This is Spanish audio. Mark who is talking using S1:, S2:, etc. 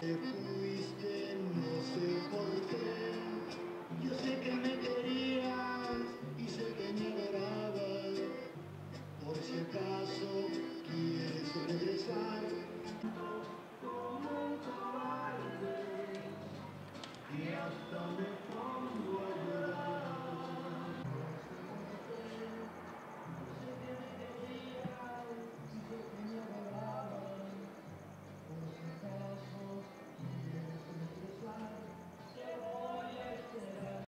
S1: Te fuiste, no sé por qué.